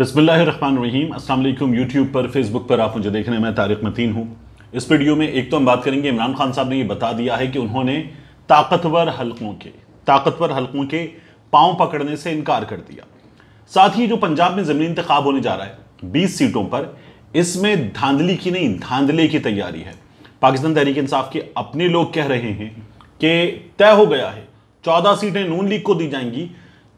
अस्सलाम वालेकुम यूट्यूब पर, फेसबुक पर, आप मुझे देख रहे हैं मैं तारिक मतीन हूँ। इस वीडियो में एक तो हम बात करेंगे, इमरान खान साहब ने ये बता दिया है कि उन्होंने ताकतवर हलकों के, ताकतवर हलकों के पाँव पकड़ने से इनकार कर दिया। साथ ही जो पंजाब में ज़मीनी इंतखब होने जा रहा है, बीस सीटों पर, इसमें धांधली की नहीं, धांधले की तैयारी है। पाकिस्तान तहरीक इंसाफ के अपने लोग कह रहे हैं कि तय हो गया है, चौदह सीटें नून लीग को दी जाएँगी,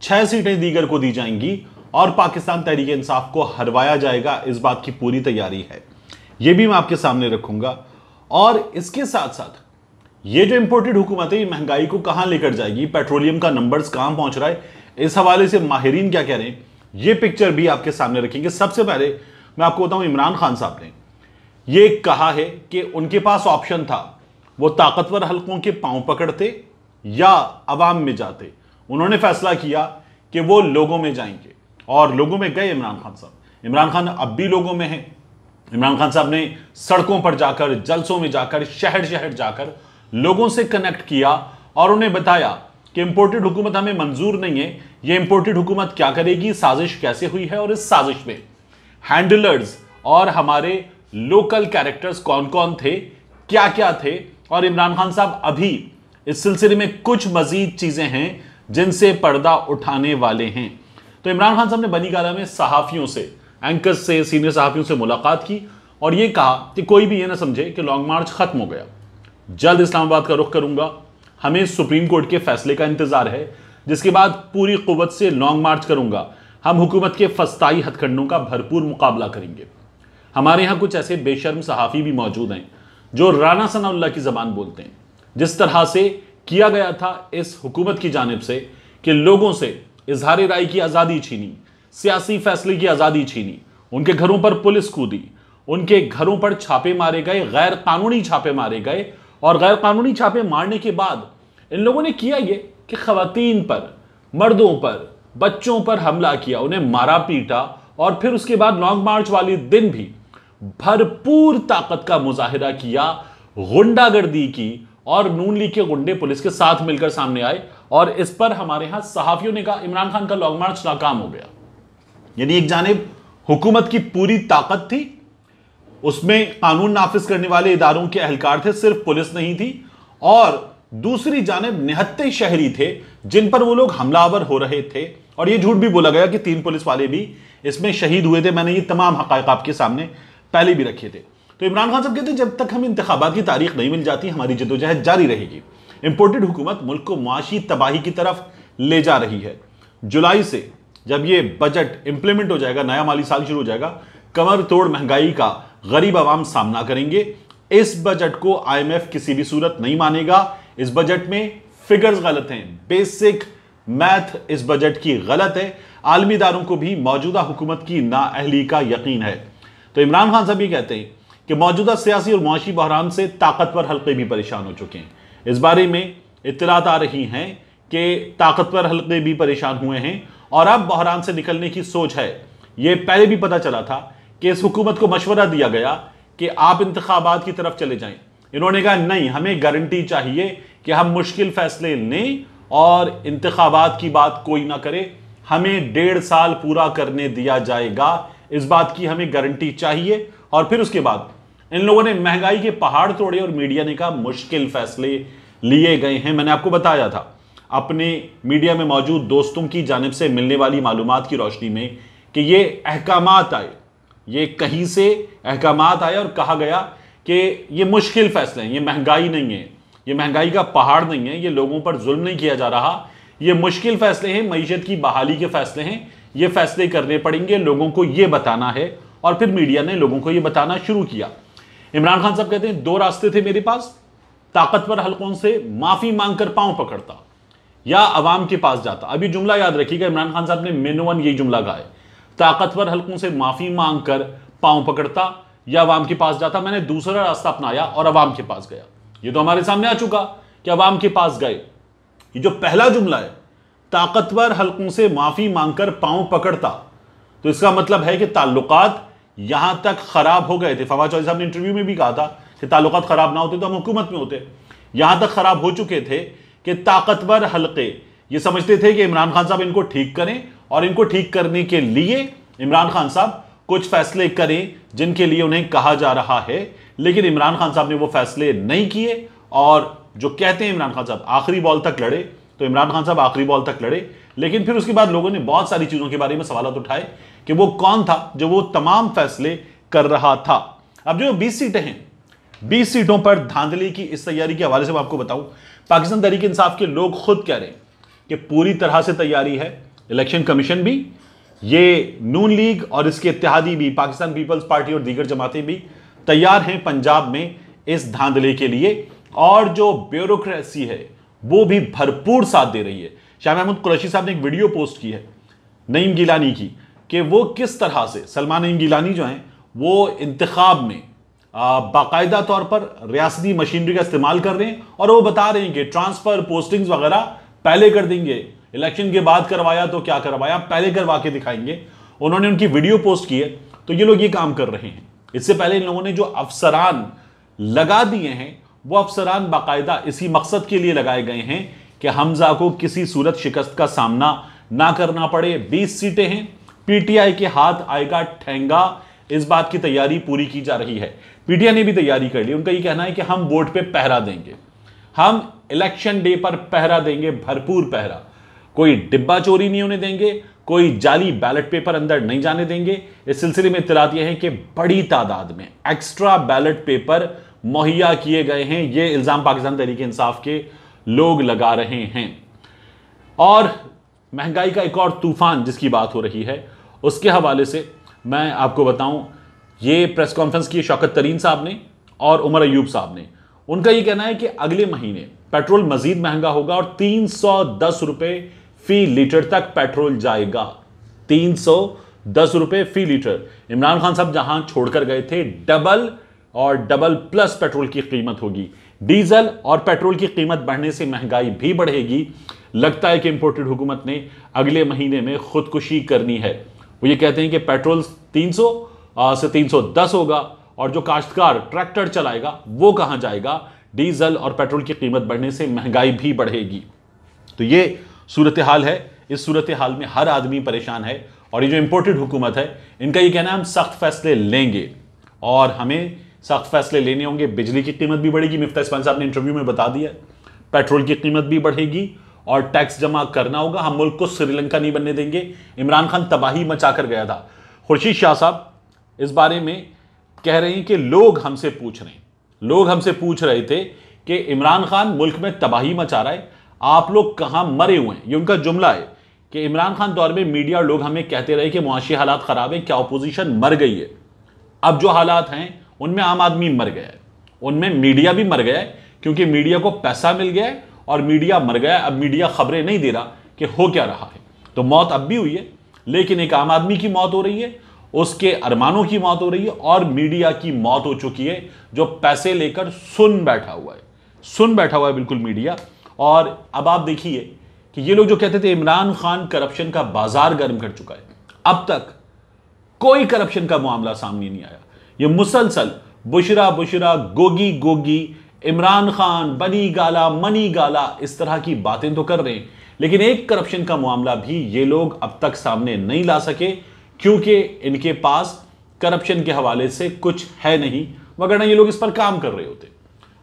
छह सीटें दीगर को दी जाएँगी और पाकिस्तान तहरीक इंसाफ को हरवाया जाएगा, इस बात की पूरी तैयारी है। यह भी मैं आपके सामने रखूँगा। और इसके साथ साथ ये जो इंपोर्टेड हुकूमत है, ये महँगाई को कहाँ लेकर जाएगी? पेट्रोलियम का नंबर्स कहाँ पहुँच रहा है? इस हवाले से माहरीन क्या कह रहे हैं? ये पिक्चर भी आपके सामने रखेंगे। सबसे पहले मैं आपको बताऊँ, इमरान खान साहब ने ये कहा है कि उनके पास ऑप्शन था। वो ताकतवर हलकों के पाँव पकड़ते या अवाम में जाते। उन्होंने फैसला किया कि वो लोगों में जाएँगे। और लोगों में गए इमरान खान साहब। इमरान खान अब भी लोगों में हैं। इमरान खान साहब ने सड़कों पर जाकर, जलसों में जाकर शहर शहर जाकर लोगों से कनेक्ट किया और उन्हें बताया कि इंपोर्टेड हुकूमत हमें मंजूर नहीं है। ये इंपोर्टेड हुकूमत क्या करेगी? साजिश कैसे हुई है और इस साजिश में हैंडलर्स और हमारे लोकल कैरेक्टर्स कौन कौन थे? क्या क्या थे? और इमरान खान साहब अभी इस सिलसिले में कुछ मजीद चीज़ें हैं जिनसे पर्दा उठाने वाले हैं। तो इमरान खान साहब ने बनी गाला में सहाफियों से एंकर्स से सीनियर सहाफियों से मुलाकात की और यह कहा कि कोई भी ये ना समझे कि लॉन्ग मार्च खत्म हो गया। जल्द इस्लामाबाद का रुख करूँगा। हमें सुप्रीम कोर्ट के फैसले का इंतज़ार है, जिसके बाद पूरी कुत से लॉन्ग मार्च करूँगा। हम हुकूमत के फस्ताई हथकंडों का भरपूर मुकाबला करेंगे। हमारे यहाँ कुछ ऐसे बेशर्म सहाफ़ी भी मौजूद हैं, जो राना सनाउल्ला की ज़बान बोलते हैं। जिस तरह से किया गया था इस हुकूमत की जानब से कि लोगों से इजहार राय की आज़ादी छीनी, सियासी फैसले की आज़ादी छीनी, उनके घरों पर पुलिस कूदी, उनके घरों पर छापे मारे गए गैर कानूनी छापे मारे गए, और गैर कानूनी छापे मारने के बाद इन लोगों ने किया ये कि खातन पर, मर्दों पर, बच्चों पर हमला किया, उन्हें मारा पीटा, और फिर उसके बाद लॉन्ग मार्च वाले दिन भी भरपूर ताकत का मुजाहिरा किया, गुंडागर्दी की, और नून लीग के गुंडे पुलिस के साथ मिलकर सामने आए और इस पर हमारे यहाँ सहाफियों ने कहा, इमरान खान का लॉन्ग मार्च नाकाम हो गया। यानी एक जानब, हुकूमत की पूरी ताकत थी, उसमें कानून नाफिज करने वाले इदारों के अहलकार थे, सिर्फ़ पुलिस नहीं थी, और दूसरी जानब निहत्ते शहरी थे, जिन पर वो लोग हमलावर हो रहे थे। और ये झूठ भी बोला गया कि तीन पुलिस वाले भी इसमें शहीद हुए थे। मैंने ये तमाम हक आपके सामने पहले भी रखे थे। तो इमरान खान साहब कहते जब तक हम इंतबात की तारीख नहीं मिल जाती, हमारी जदोजहद जारी रहेगी। इंपोर्टेड हुकूमत मुल्क को मुआशी तबाही की तरफ़ ले जा रही है। जुलाई से जब ये बजट इंप्लीमेंट हो जाएगा, नया माली साल शुरू हो जाएगा, कमर तोड़ महँगाई का गरीब आवाम सामना करेंगे। इस बजट को आईएमएफ किसी भी सूरत नहीं मानेगा। इस बजट में फिगर्स गलत हैं। बेसिक मैथ इस बजट की गलत है। आलमी दारों को भी मौजूदा हुकूमत की नाअहली का यकीन है। तो इमरान खान साहब ये कहते हैं कि मौजूदा सियासी और मुआशी बहरान से ताकतवर हल्के भी परेशान हो चुके हैं। इस बारे में इतलात आ रही हैं कि ताकतवर हल्के भी परेशान हुए हैं और अब बहरान से निकलने की सोच है। यह पहले भी पता चला था कि इस हुकूमत को मशवरा दिया गया कि आप इंतबात की तरफ़ चले जाएँ। इन्होंने कहा, नहीं, हमें गारंटी चाहिए कि हम मुश्किल फैसले लें और इंतबात की बात कोई ना करे। हमें डेढ़ साल पूरा करने दिया जाएगा। इस बात की हमें गारंटी चाहिए और फिर उसके बाद इन लोगों ने महँगाई के पहाड़ तोड़े और मीडिया ने कहा, मुश्किल फैसले लिए गए हैं। मैंने आपको बताया था, अपने मीडिया में मौजूद दोस्तों की जानब से मिलने वाली मालूम की रोशनी में कि ये अहकाम आए। ये कहीं से अहकाम आए और कहा गया कि ये मुश्किल फैसले हैं, ये महँगाई नहीं है, ये महँगाई का पहाड़ नहीं है, ये लोगों पर जुल्म नहीं किया जा रहा। ये मुश्किल फैसले हैं, मीशत की बहाली के फैसले हैं, ये फैसले करने पड़ेंगे, लोगों को ये बताना है और फिर मीडिया ने लोगों को ये बताना शुरू किया। इमरान खान साहब कहते हैं, दो रास्ते थे मेरे पास, ताकतवर हलकों से माफ़ी मांगकर पाँव पकड़ता या अवाम के पास जाता। अभी जुमला याद रखिएगा, इमरान खान साहब ने मेनो वन यही जुमला कहा है ताकतवर हलकों से माफ़ी मांगकर पाँव पकड़ता या अवाम के पास जाता। मैंने दूसरा रास्ता अपनाया और अवाम के पास गया। ये तो हमारे सामने आ चुका कि अवाम के पास गए। ये जो पहला जुमला है, ताकतवर हलकों से माफ़ी मांगकर पाँव पकड़ता तो इसका मतलब है कि ताल्लुकात यहाँ तक खराब हो गए थे। फवाद चौधरी साहब ने इंटरव्यू में भी कहा था कि ताल्लुकात खराब ना होते तो हम हुकूमत में होते। यहाँ तक खराब हो चुके थे कि ताकतवर हलके, ये समझते थे कि इमरान खान साहब इनको ठीक करें और इनको ठीक करने के लिए इमरान खान साहब कुछ फैसले करें जिनके लिए उन्हें कहा जा रहा है। लेकिन इमरान खान साहब ने वो फैसले नहीं किए और जो कहते हैं इमरान खान साहब, आखिरी बॉल तक लड़े तो इमरान खान साहब आखिरी बॉल तक लड़े। लेकिन फिर उसके बाद लोगों ने बहुत सारी चीज़ों के बारे में सवाल उठाए कि वो कौन था जो वो तमाम फैसले कर रहा था। अब जो बीस सीटें हैं, बीस सीटों पर धांधली की इस तैयारी के हवाले से मैं आपको बताऊँ, पाकिस्तान तहरीक इंसाफ के लोग खुद कह रहे हैं कि पूरी तरह से तैयारी है, इलेक्शन कमीशन भी, ये नून लीग और इसके इत्तेहादी भी, पाकिस्तान पीपल्स पार्टी और दीगर जमातें भी तैयार हैं पंजाब में इस धांधले के लिए, और जो ब्यूरोक्रेसी है, वो भी भरपूर साथ दे रही है। शाह महमूद कुरैशी साहब ने एक वीडियो पोस्ट की है, नईम गिलानी की, कि वो किस तरह से, सलमान नईम गिलानी जो हैं, वो इंतखाब में बाकायदा तौर पर रियासती मशीनरी का इस्तेमाल कर रहे हैं और वो बता रहे हैं कि ट्रांसफ़र, पोस्टिंग्स वगैरह पहले कर देंगे, इलेक्शन के बाद करवाया तो क्या करवाया, पहले करवा के दिखाएँगे। उन्होंने उनकी वीडियो पोस्ट की है तो ये लोग ये काम कर रहे हैं। इससे पहले इन लोगों ने जो अफसरान लगा दिए हैं, वो अफसरान बाकायदा इसी मकसद के लिए लगाए गए हैं कि हमजा को किसी सूरत शिकस्त का सामना ना करना पड़े। 20 सीटें हैं। पीटीआई के हाथ आएगा ठेंगा। इस बात की तैयारी पूरी की जा रही है। पीटीआई ने भी तैयारी कर ली। उनका ये कहना है कि हम वोट पे पहरा देंगे। हम इलेक्शन डे पर पहरा देंगे, भरपूर पहरा। कोई डिब्बा चोरी नहीं होने देंगे, कोई जाली बैलेट पेपर अंदर नहीं जाने देंगे। इस सिलसिले में इतलात यह है कि बड़ी तादाद में एक्स्ट्रा बैलेट पेपर मुहैया किए गए हैं। ये इल्ज़ाम पाकिस्तान तरीके इंसाफ के लोग लगा रहे हैं। और महँगाई का एक और तूफ़ान जिसकी बात हो रही है, उसके हवाले से मैं आपको बताऊँ, ये प्रेस कॉन्फ्रेंस की शौकत तरीन साहब ने और उमर अयूब साहब ने। उनका ये कहना है कि अगले महीने पेट्रोल मजीद महँगा होगा और तीन सौ दस रुपए फ़ी लीटर तक पेट्रोल जाएगा। तीन सौ दस रुपए फ़ी लीटर। इमरान खान साहब जहाँ छोड़कर गए थे, डबल और डबल प्लस पेट्रोल की कीमत होगी। डीजल और पेट्रोल की कीमत बढ़ने से महँगाई भी बढ़ेगी। लगता है कि इंपोर्टेड हुकूमत ने अगले महीने में खुदकुशी करनी है। वो ये कहते हैं कि पेट्रोल 300 से 310 होगा और जो काश्तकार ट्रैक्टर चलाएगा, वो कहाँ जाएगा? डीजल और पेट्रोल की कीमत बढ़ने से महँगाई भी बढ़ेगी। तो ये सूरत हाल है। इस सूरत हाल में हर आदमी परेशान है और ये जो इंपोर्टेड हुकूमत है, इनका ये कहना है, हम सख्त फैसले लेंगे और हमें सख्त फैसले लेने होंगे, बिजली की कीमत भी बढ़ेगी। मिफ्ता इस्मान साहब ने इंटरव्यू में बता दिया, पेट्रोल की कीमत भी बढ़ेगी और टैक्स जमा करना होगा। हम मुल्क को श्रीलंका नहीं बनने देंगे। इमरान खान तबाही मचा कर गया था। खुर्शीद शाह साहब इस बारे में कह रहे हैं कि लोग हमसे पूछ रहे हैं। लोग हमसे पूछ रहे थे कि इमरान खान मुल्क में तबाही मचा रहा है। आप लोग कहाँ मरे हुए हैं? ये उनका जुमला है कि इमरान खान दौर में मीडिया लोग हमें कहते रहे कि मुआशी हालात ख़राब है, क्या अपोजिशन मर गई है? अब जो हालात हैं उनमें आम आदमी मर गया है। उनमें मीडिया भी मर गया है, क्योंकि मीडिया को पैसा मिल गया है और मीडिया मर गया अब मीडिया खबरें नहीं दे रहा कि हो क्या रहा है। तो मौत अब भी हुई है, लेकिन एक आम आदमी की मौत हो रही है, उसके अरमानों की मौत हो रही है और मीडिया की मौत हो चुकी है, जो पैसे लेकर सुन बैठा हुआ है। सुन बैठा हुआ है बिल्कुल मीडिया। और अब आप देखिए कि ये लोग जो कहते थे, इमरान खान करप्शन का बाज़ार गर्म कर चुका है, अब तक कोई करप्शन का मामला सामने नहीं आया। ये मुसलसल बुशरा बुशरा, गोगी गोगी, इमरान खान, बनी गाला, मनी गाला, इस तरह की बातें तो कर रहे हैं। लेकिन एक करप्शन का मामला भी ये लोग अब तक सामने नहीं ला सके, क्योंकि इनके पास करप्शन के हवाले से कुछ है नहीं वगरना ये लोग इस पर काम कर रहे होते।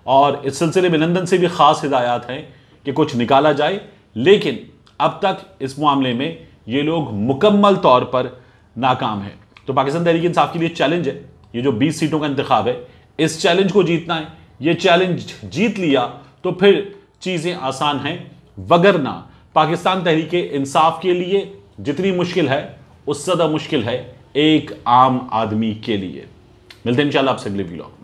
और इस सिलसिले में लंदन से भी खास हिदायत हैं कि कुछ निकाला जाए, लेकिन अब तक इस मामले में ये लोग मुकम्मल तौर पर नाकाम है। तो पाकिस्तान तहरीक इंसाफ के लिए चैलेंज है। ये जो 20 सीटों का इंतखब है, इस चैलेंज को जीतना है। ये चैलेंज जीत लिया तो फिर चीज़ें आसान हैं। वगरना पाकिस्तान तहरीक इंसाफ के लिए जितनी मुश्किल है, उससे ज़्यादा मुश्किल है एक आम आदमी के लिए। मिलते हैं इंशाल्लाह आपसे अगले व्लॉग